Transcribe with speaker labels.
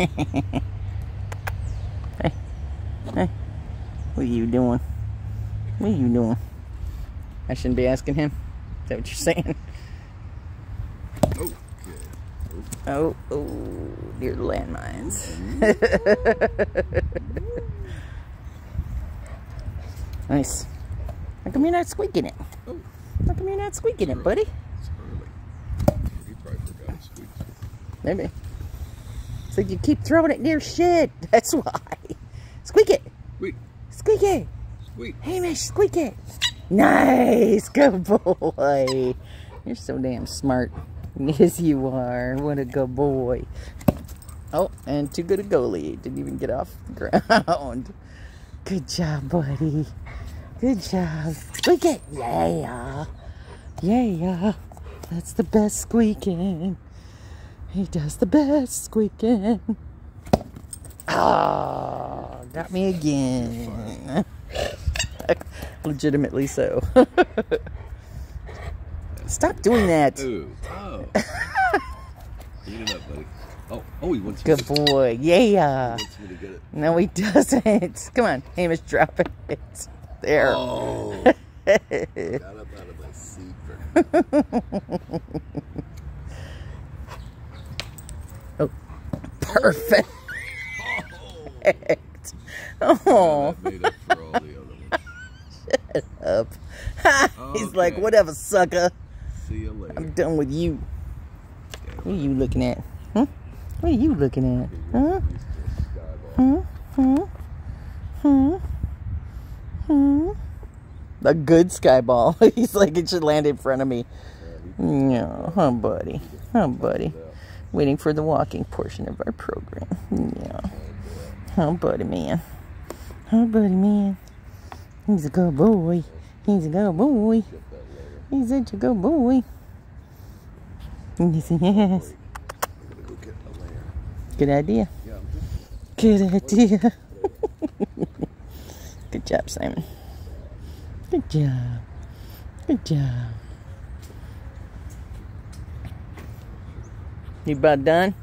Speaker 1: hey, hey, what are you doing? What are you doing? I shouldn't be asking him. Is that what you're saying?
Speaker 2: Oh,
Speaker 1: Oh, oh, dear landmines. nice. How come you're not squeaking it?
Speaker 2: Oh.
Speaker 1: How come you're not squeaking it, buddy?
Speaker 2: It's early. He probably forgot to squeak.
Speaker 1: Maybe. Like you keep throwing it near shit. That's why. Squeak it.
Speaker 2: Squeak,
Speaker 1: Squeak it.
Speaker 2: squeak.
Speaker 1: Hamish, squeak it. Nice. Good boy. You're so damn smart. Yes, you are. What a good boy. Oh, and too good a goalie. Didn't even get off the ground. Good job, buddy. Good job. Squeak it. Yeah. Yeah. That's the best squeaking. He does the best squeaking. Ah, got me again. Legitimately so. Stop doing that.
Speaker 2: Ooh, oh. Clean it up, buddy. Oh, oh, he wants
Speaker 1: Good
Speaker 2: me to,
Speaker 1: boy. Yeah.
Speaker 2: he wants me to get it.
Speaker 1: No, he doesn't. Come on, Hamish, drop it. There.
Speaker 2: Oh, got up out of my seat.
Speaker 1: Perfect.
Speaker 2: oh, made up for all the other ones.
Speaker 1: up. He's like, whatever, sucker.
Speaker 2: See you later.
Speaker 1: I'm done with you. What are you looking at? Huh? What are you looking at? Huh?
Speaker 2: Skyball.
Speaker 1: Hmm? Hmm? Hmm? Hmm? A good sky ball. He's like, it should land in front of me. No, huh, buddy? Huh, buddy? Waiting for the walking portion of our program. Yeah. Huh, buddy, man? Huh, buddy, man? He's a good boy. He's a good boy. He's such a good boy. Yes. Good idea. Good idea. Good job, Simon. Good job. Good job. You about done?